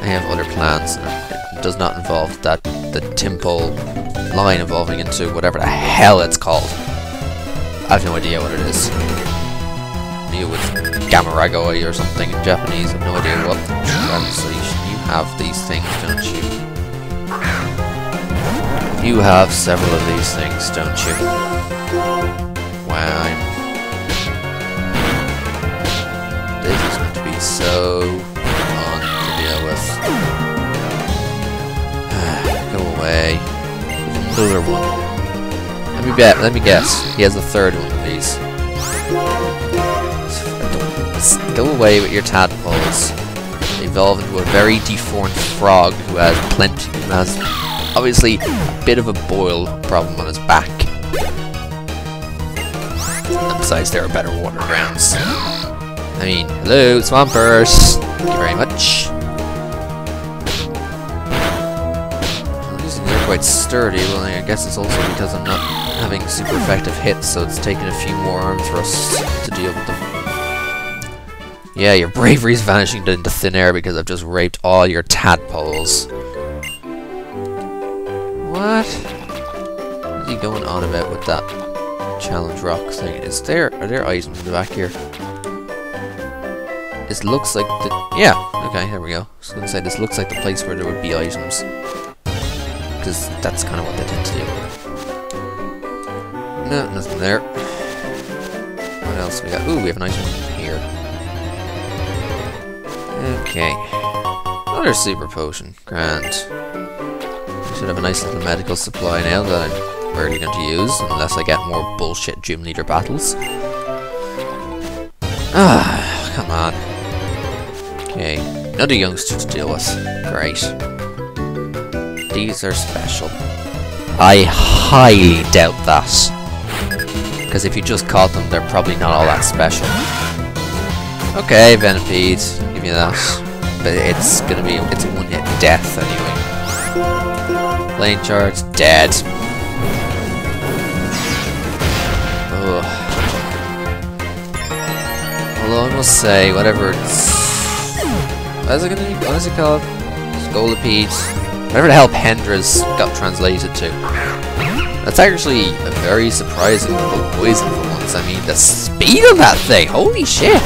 I have other plans. It does not involve that the Tympole line evolving into whatever the hell it's called. I have no idea what it is. It was Gamaragoi or something in Japanese. I have no idea what translation. You have these things, don't you? You have several of these things, don't you? Wow. This is going to be so Go away. Another one. Let me bet. Let me guess. He has a third one of these. Go away with your tadpoles. They Evolve into a very deformed frog who has plenty. Who has obviously a bit of a boil problem on his back. And besides, there are better water grounds. I mean, hello, Swampert. Thank you very much. Quite sturdy. Well, I guess it's also because I'm not having super effective hits, so it's taking a few more arm thrusts to deal with them. Yeah, your bravery's vanishing into thin air because I've just raped all your tadpoles. What? What is he going on about with that challenge rock thing? Is there are there items in the back here? This looks like the yeah. Okay, there we go. I was gonna say this looks like the place where there would be items, because that's kind of what they tend to do. No, nothing there. What else we got? Ooh, we have a nice one here. Okay. Another super potion. Grand. Should have a nice little medical supply now that I'm rarely going to use, unless I get more bullshit gym leader battles. Ah, come on. Okay, another youngster to deal with. Great. These are special. I highly doubt that. Because if you just caught them, they're probably not all that special. Okay, Venipede, give me that. But it's gonna be, it's a one-hit death anyway. Flame charge, dead. Ugh. Although I must say, whatever it's... What is it gonna be? What is it called? Scolipede. Whatever the hell Pendror's got translated to. That's actually a very surprising poison for once. I mean, the speed of that thing! Holy shit!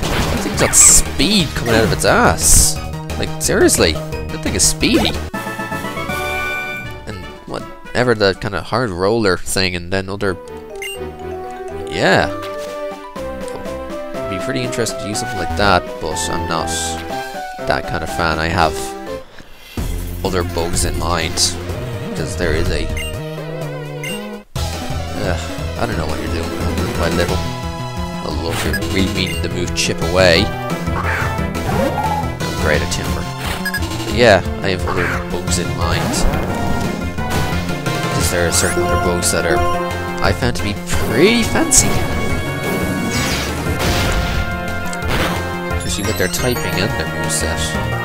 That thing's got speed coming out of its ass. Like, seriously. That thing is speedy. And whatever the kind of hard roller thing and then other... Yeah. I'd be pretty interested to use something like that, but I'm not that kind of fan. I have other bugs in mind because there is a... I don't know what you're doing my little... I love you We meaning to move chip away. Great a Timburr. But yeah, I have other bugs in mind. Because there are certain other bugs that are... I found to be pretty fancy. Especially with their typing and their moveset.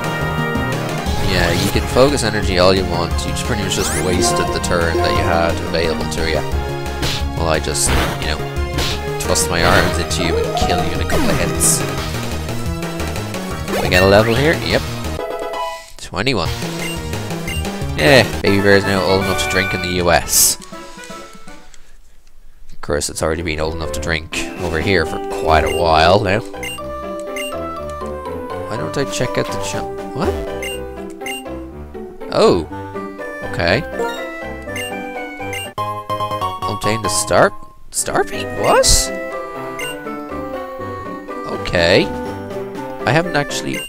Yeah, you can focus energy all you want, you just pretty much just wasted the turn that you had available to you. Well, I just, you know, thrust my arms into you and kill you in a couple of hits. We get a level here? Yep. 21. Yeah, Baby Bear is now old enough to drink in the US. Of course, it's already been old enough to drink over here for quite a while now. Why don't I check out the jump? What? Oh. Okay. Obtain the star... Starpeak? What? Okay. I haven't actually...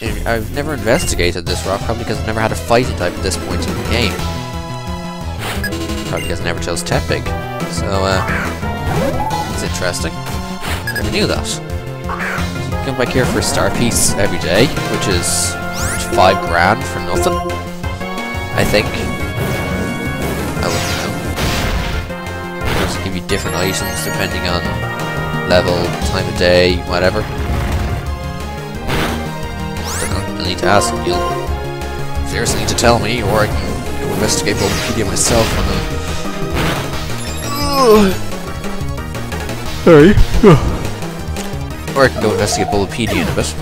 I've never investigated this rock, probably because I've never had a fighting type at this point in the game. Probably because I never chose Tepig. So, uh... It's interesting. I never knew that. Come back here for a star piece every day, which is five grand for nothing. I think. I wouldn't know. Just give you different items depending on level, time of day, whatever. I don't need to ask You'll Seriously need to tell me, or I can go investigate Bulbapedia myself on the... Sorry. Or I can go investigate Bulbapedia in a bit.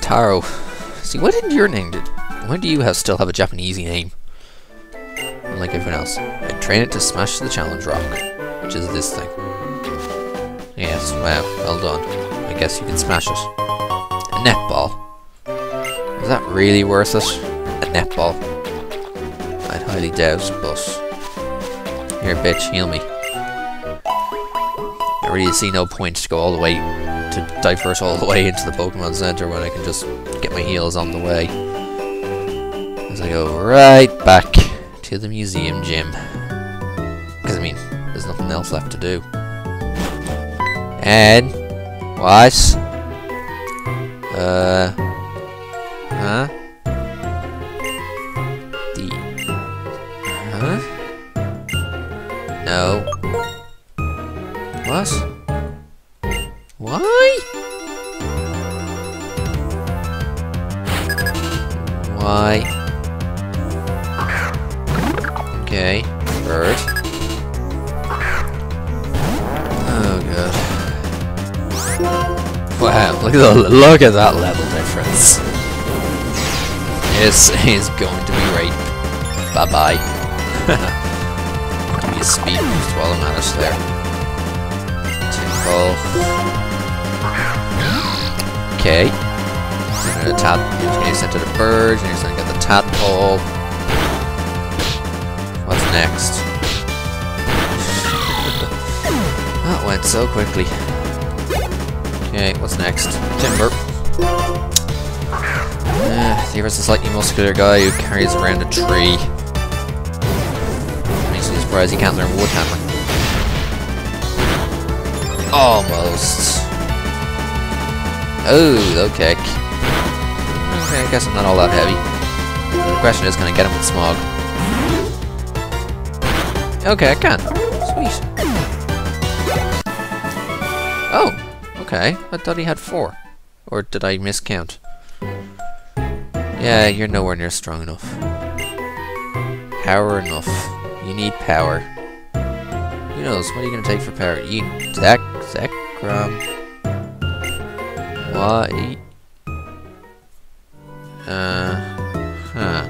Taro. See, why didn't your name... Did, why do you have, still have a Japanese name? Unlike everyone else. I train it to smash the challenge rock. Which is this thing. Yes, wow, well done. I guess you can smash it. A netball. Is that really worth it? A netball. I'd highly doubt, but... Here, bitch, heal me. I really see no point to go all the way to diverse all the way into the Pokemon Center when I can just get my heals on the way. As I go right back to the museum gym. Because, I mean, there's nothing else left to do. And... What? Uh... Huh? The... Huh? No. What? Why? Why? Okay, bird. Oh god. Wow, look at the look at that level difference. This is going to be great. Bye bye. Give me a speed boost while I'm at it there. Tinkle. Okay. I'm gonna tap okay, sent to the bird, and he's gonna get the tadpole. What's next? that went so quickly. Okay, what's next? Timburr. Uh, there's a slightly muscular guy who carries around a tree. Makes me surprised he can't learn. Almost. Oh, low kick. Okay, I guess I'm not all that heavy. The question is, can I get him with smog? Okay, I can. Sweet. Oh, okay. I thought he had four. Or did I miscount? Yeah, you're nowhere near strong enough. Power enough. You need power. Who knows? What are you to take for power? You... Zek... Zekrom... Why? Uh... Huh.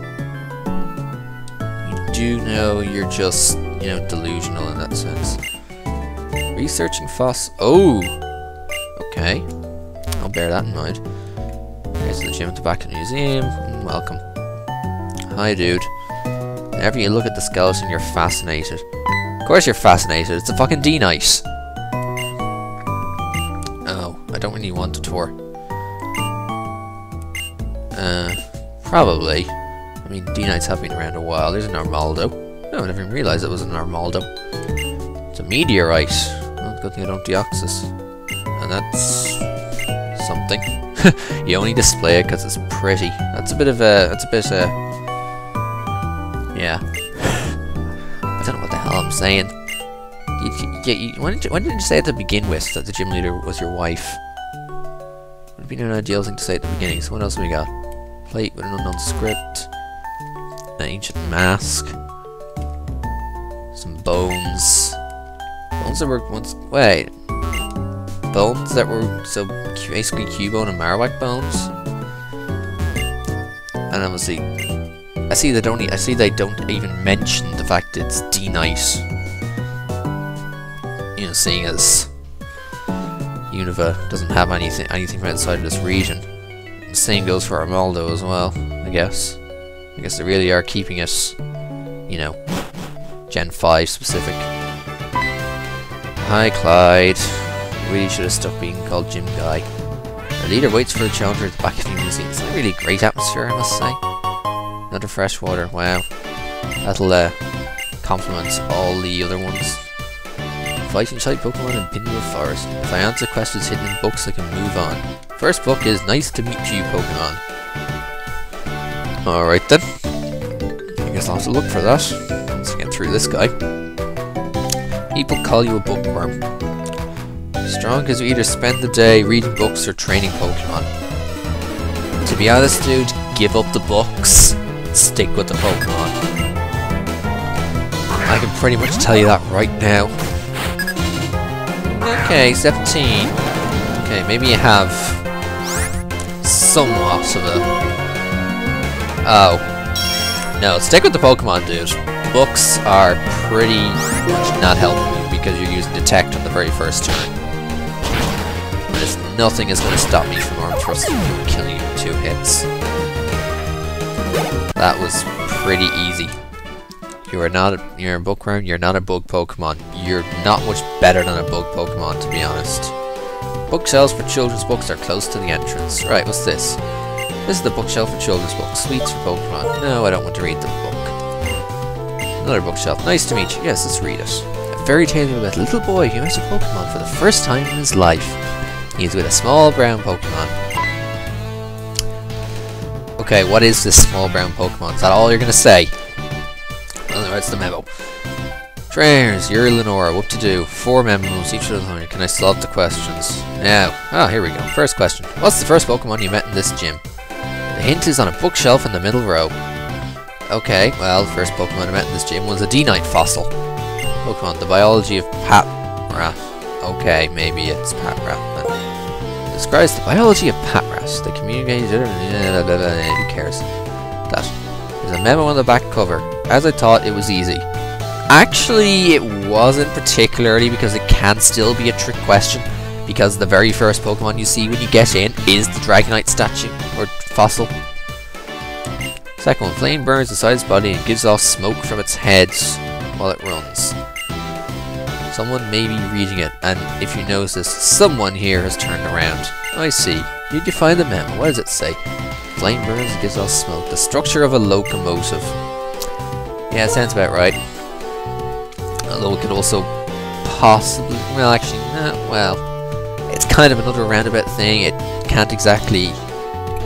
You do know you're just, you know, delusional in that sense. Researching foss... Oh! Okay. I'll bear that in mind. Here's the gym at the back of the museum. Welcome. Hi, dude. Whenever you look at the skeleton, you're fascinated. Of course you're fascinated. It's a fucking Dragonite. Really want a tour. Uh, probably. I mean, Dragonites have been around a while. There's an Armaldo. Oh, I never even realized it was an Armaldo. It's a meteorite. Well, good thing I don't Deoxys. And that's... something. you only display it because it's pretty. That's a bit of a... That's a bit, uh... Yeah. I don't know what the hell I'm saying. You, you, you, when, did you, when did you say it to begin with that the gym leader was your wife? Would been an ideal thing to say at the beginning. So what else have we got? Plate with an unknown script. An ancient mask. Some bones. Bones that were once... Wait. Bones that were so basically Cubone and Marowak bones. And obviously, I see they don't. I see they don't even mention the fact it's Dragonite. You know, seeing as Unova doesn't have anything anything from outside of this region. The same goes for Armaldo as well. I guess. I guess they really are keeping us, you know, Gen 5 specific. Hi, Clyde. Really should have stuck being called Gym Guy. Our leader waits for the challenger at the back of the museum. It's a really great atmosphere, I must say. Another fresh water, wow. That'll uh, complement all the other ones. Fighting type Pokemon in Pinwheel Forest. If I answer questions hidden in books, I can move on. First book is Nice to Meet You, Pokemon. Alright then. I guess I'll have to look for that. Let's get through this guy. People call you a bookworm. Strong because you either spend the day reading books or training Pokemon. To be honest, dude, give up the books. Stick with the Pokemon. I can pretty much tell you that right now. Okay, 17. Okay, maybe you have somewhat of a... Oh. No, stick with the Pokemon, dude. Books are pretty much not helping you because you're using Detect on the very first turn. There's nothing is going to stop me from Arm Thrusting you and killing you in two hits. That was pretty easy. You are not a, you're a bookworm, you're not a bug Pokemon. You're not much better than a bug Pokemon, to be honest. Bookshelves for children's books are close to the entrance. Right, what's this? This is the bookshelf for children's books. Sweets for Pokemon. No, I don't want to read the book. Another bookshelf. Nice to meet you. Yes, let's read it. A fairy tale about a little boy who meets a Pokemon for the first time in his life. He is with a small brown Pokemon. Okay, what is this small brown Pokemon? Is that all you're gonna say? That's the memo. Trainers, you're Lenora. What to do? Four memos, each of them. Can I solve the questions? Now. Ah, here we go. First question. What's the first Pokemon you met in this gym? The hint is on a bookshelf in the middle row. Okay, well, the first Pokemon I met in this gym was a Dragonite fossil. Pokemon, the biology of Patrat. Okay, maybe it's Patrat. Describes the biology of Patrat. They communicate... Who cares? That. There's a memo on the back cover. As I thought, it was easy. Actually, it wasn't particularly because it can still be a trick question. Because the very first Pokemon you see when you get in is the Dragonite statue, or fossil. Second one, flame burns inside its body and gives off smoke from its head while it runs. Someone may be reading it, and if you notice this, someone here has turned around. I see. Did you find the memo? What does it say? Flame burns and gives off smoke. The structure of a locomotive. Yeah, sounds about right. Although it could also possibly... Well, actually, not well. It's kind of another roundabout thing. It can't exactly...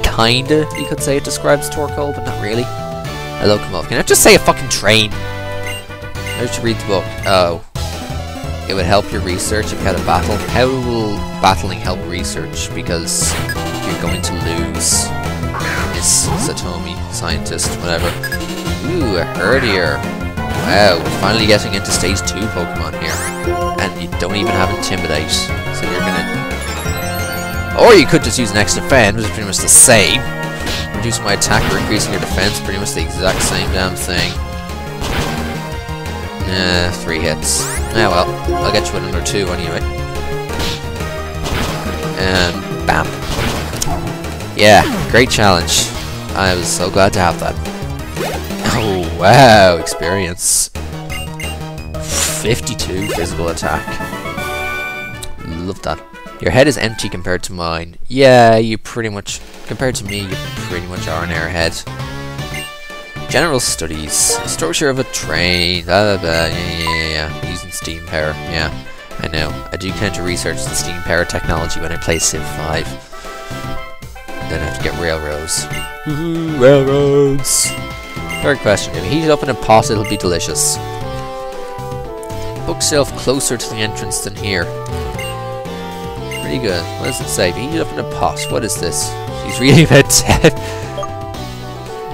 Kinda, you could say it describes Torkoal, but not really. A locomotive. Can I just say a fucking train? How should read the book? Oh. It would help your research if you had a battle. How will battling help research? Because you're going to lose. Miss Satomi, scientist, whatever. Ooh, a Herdier. Wow, we're finally getting into stage 2 Pokemon here. And you don't even have Intimidate. So you're gonna... Or you could just use Next Defend, which is pretty much the same. Reducing my attack or increasing your defense, pretty much the exact same damn thing. Three hits. Yeah, well, I'll get you another two anyway. And bam. Yeah, great challenge. I was so glad to have that. Wow, experience. 52 physical attack. Love that. Your head is empty compared to mine. Yeah, you pretty much, compared to me, you pretty much are an airhead. General studies. Structure of a train. Blah, blah, blah. Yeah, yeah, yeah. Using steam power. Yeah, I know. I do tend to research the steam power technology when I play Civ 5. Then I have to get railroads. railroads! Third question. If you heat it up in a pot, it'll be delicious. Bookshelf closer to the entrance than here. Pretty good. What does it say? If you heat it up in a pot, what is this? She's reading about Tep.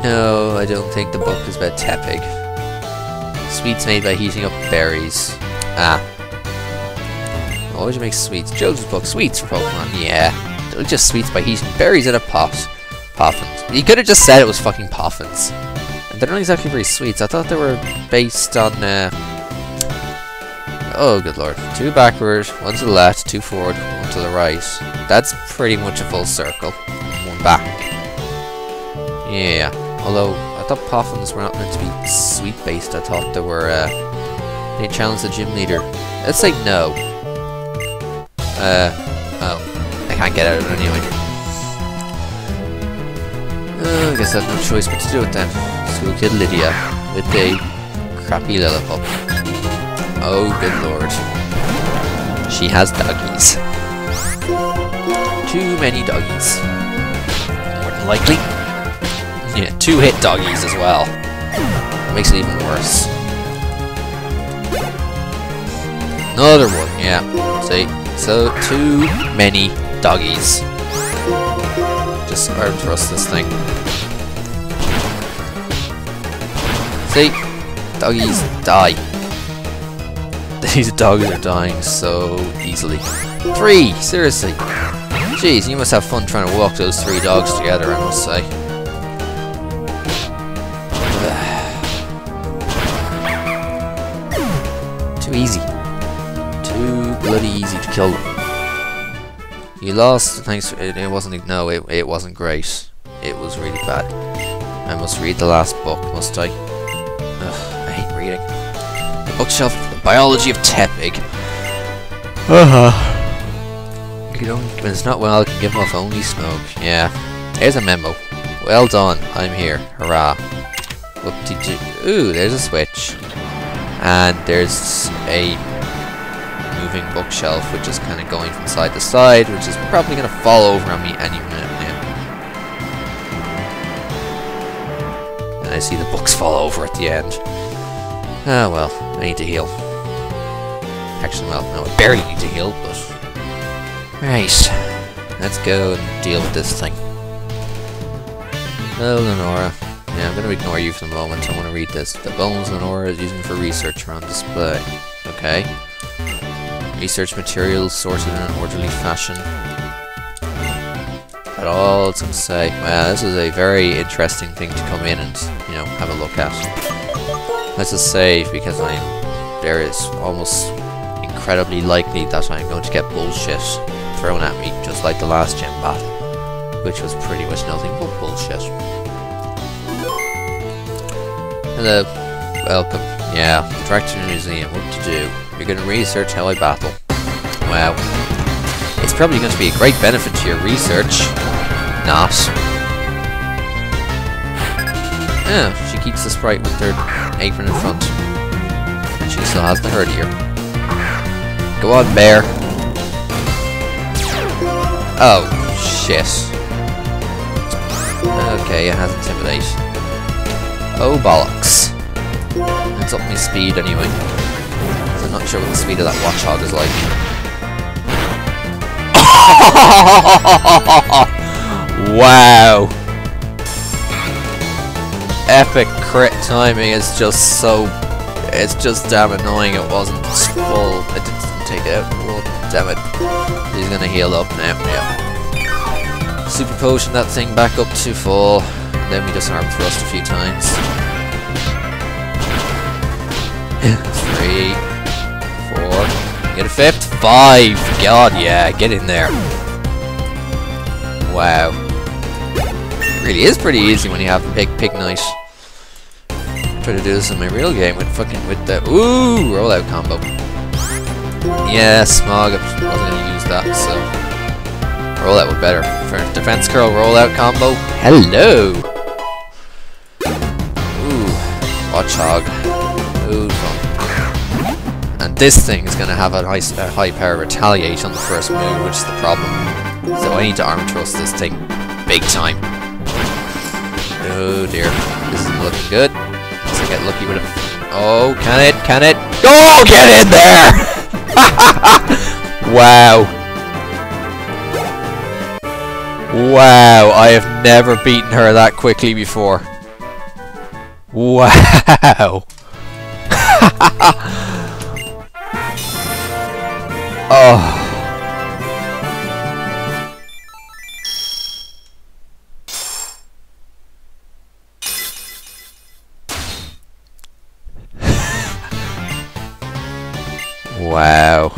no, I don't think the book is about Tepig. Sweets made by heating up berries. Ah. Why would make sweets? Joe's book, sweets for Pokemon. Yeah. Just sweets by heating berries in a pot. Poffins. You could have just said it was fucking Poffins. They're not exactly very sweet. I thought they were based on, uh... Oh, good lord. Two backward, one to the left, two forward, one to the right. That's pretty much a full circle. One back. Yeah. Although, I thought Poffins were not meant to be sweet-based. I thought they were, uh... They challenged the gym leader. Let's say no. Uh... Oh. I can't get out of it anyway. Uh, I guess I have no choice but to do it then. School kid Lydia with a crappy Lillipup. Oh, good lord. She has doggies. Too many doggies. More than likely. Yeah, two hit doggies as well. Makes it even worse. Another one, yeah. See? So, too many doggies. Just arm thrust this thing. See? Doggies die. These dogs are dying so easily. Three! Seriously. Jeez, you must have fun trying to walk those three dogs together, I must say. Too easy. Too bloody easy to kill them. You lost, thanks, it, it wasn't, no, it, it wasn't great. It was really bad. I must read the last book, must I? Ugh, I hate reading. The bookshelf, The Biology of Tepig. Uh-huh. You don't, when it's not well, I can give off only smoke. Yeah. There's a memo. Well done. I'm here. Hurrah. Whoop-de-doo. Ooh, there's a switch. And there's a moving bookshelf, which is kind of going from side to side, which is probably going to fall over on me any minute now. And I see the books fall over at the end. Ah, well, I need to heal. Actually, well, no, I barely need to heal, but... Right, let's go and deal with this thing. Oh, Lenora. Yeah, I'm to ignore you for the moment. I want to read this. The bones Lenora is using for research are on display. Okay. Research materials sorted in an orderly fashion. At all it's to say. Well, this is a very interesting thing to come in and, you know, have a look at. Let's just save because I'm... There is almost incredibly likely that I'm going to get bullshit thrown at me, just like the last gym battle, which was pretty much nothing but bullshit. Hello, welcome. Yeah, director museum, what to do? You're going to research how I battle. Wow. It's probably going to be a great benefit to your research. Not. Yeah, she keeps the sprite with her apron in front. She still has the herdier. Go on, bear. Oh, shit. Okay, it has Intimidate. Oh, bollocks. It's up my speed anyway. I'm not sure what the speed of that Watchog is like. wow! Epic crit timing is just so... It's just damn annoying it wasn't full. It didn't take it out. Well, damn it. He's gonna heal up now, yeah. Super potion that thing back up to full. Then we just arm thrust a few times. Three. Four. Get a fifth. Five! God, yeah, get in there. Wow. Really is pretty easy when you have Pig Pig Knight. Try to do this in my real game with fucking with the ooh rollout combo. Yeah, smog. I wasn't gonna use that, so rollout would better. For defense curl rollout combo. Hello. Ooh, watchog. Ooh, fun. And this thing is gonna have a high, a high power retaliate on the first move, which is the problem. So I need to arm thrust this thing big time. Oh dear, this isn't looking good. I get lucky with it. Oh, can it? Can it? Go! Get in there! wow. Wow, I have never beaten her that quickly before. Wow. oh. Wow.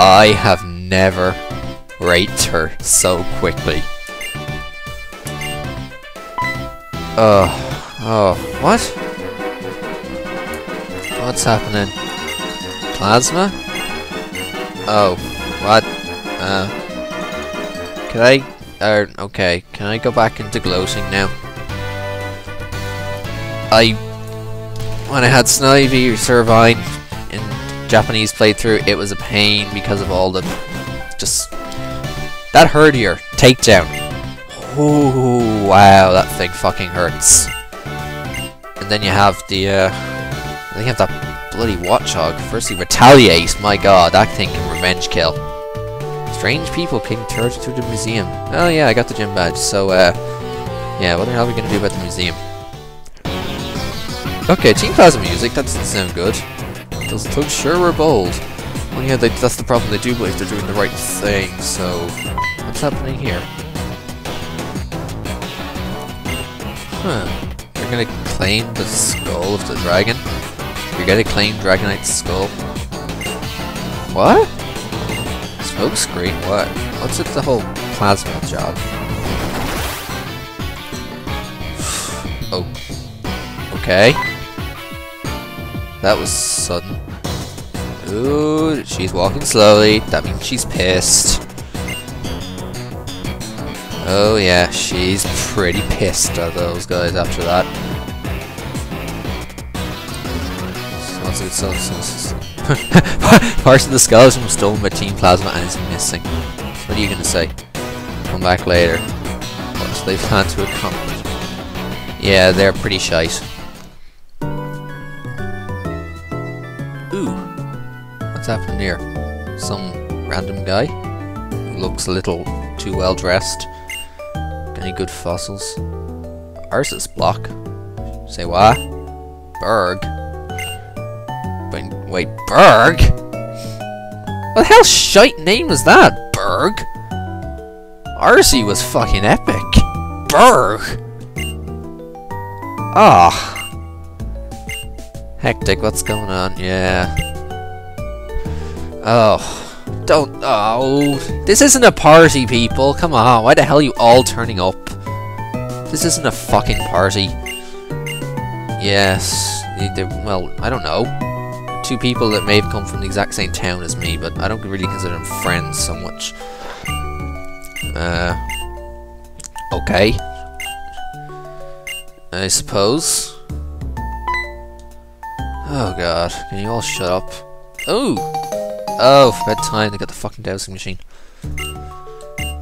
I have never raped her so quickly. Oh, oh, what? What's happening? Plasma? Oh, what? Uh, can I, uh, okay, can I go back into gloating now? I when I had Snivy or Servine in Japanese playthrough, it was a pain because of all the just that herdier takedown. Ooh, wow, that thing fucking hurts. And then you have the, uh, then you have that bloody Watchog. Firstly, Retaliate, my god, that thing can revenge kill. Strange people came turret to the museum. Oh yeah, I got the gym badge, so, uh, yeah, what the hell are we gonna do about the museum? Okay, Team Plasma music, that doesn't sound good. Those thugs sure were bold. Well, yeah, they, that's the problem. They do believe they're doing the right thing, so... What's happening here? Huh. You're gonna claim the skull of the dragon? You're gonna claim Dragonite's skull? What? Smoke screen? What? What's it the whole plasma job? oh. Okay. That was sudden. Ooh, she's walking slowly. That means she's pissed. Oh yeah, she's pretty pissed at those guys after that. Parts of the skeleton was stolen by Team Plasma and is missing. What are you gonna say? Come back later. What do they plan to accomplish? Yeah, they're pretty shite. What's happening here? Some random guy who looks a little too well dressed. Any good fossils? Ursus block. Say what? Burgh. Wait, wait, Burgh? What the hell shite name was that? Burgh? Arcee was fucking epic. Burgh! Ah. Hectic, what's going on? Yeah. Oh. Don't- oh. This isn't a party, people. Come on, why the hell are you all turning up? This isn't a fucking party. Yes. well, I don't know. Two people that may have come from the exact same town as me, but I don't really consider them friends so much. Uh... Okay. I suppose. Oh god, can you all shut up? Oh! Oh, bedtime, they got the fucking dowsing machine.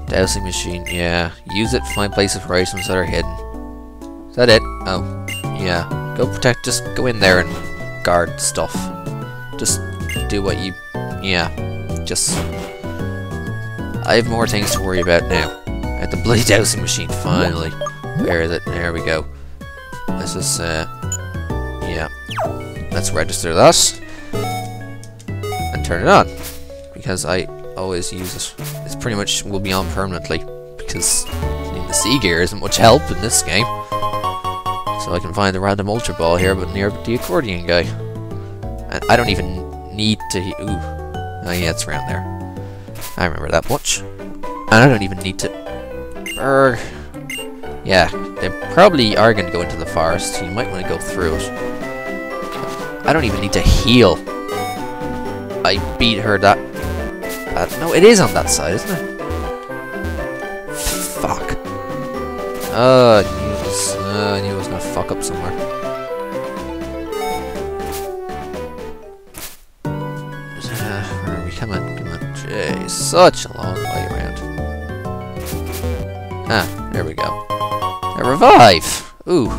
Dowsing machine, yeah. Use it, find places for items that are hidden. Is that it? Oh, yeah. Go protect, just go in there and guard stuff. Just do what you... yeah. Just... I have more things to worry about now. At the bloody dowsing machine, finally. Where is it? There we go. This is, uh... Yeah. Let's register that. And turn it on. Because I always use it. It's pretty much will be on permanently. Because the C-Gear isn't much help in this game. So I can find the random Ultra Ball here, but near the accordion guy. And I don't even need to... Ooh. Oh yeah, it's around there. I remember that much. And I don't even need to... Brr. Yeah, they probably are going to go into the forest, so you might want to go through it. I don't even need to heal. I beat her that... Uh, no, it is on that side, isn't it? Fuck. Oh, I knew was, uh, I knew it was to fuck up somewhere. Uh, we? Come on, come on. Jeez, such a long way around. Ah, there we go. A revive! Ooh.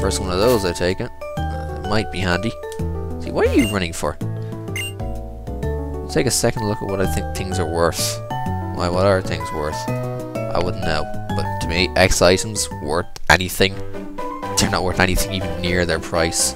First one of those, I take it. Uh, might be handy. See, what are you running for? Take a second look at what I think things are worth. Why, what are things worth? I wouldn't know. But to me, X items worth anything. They're not worth anything even near their price.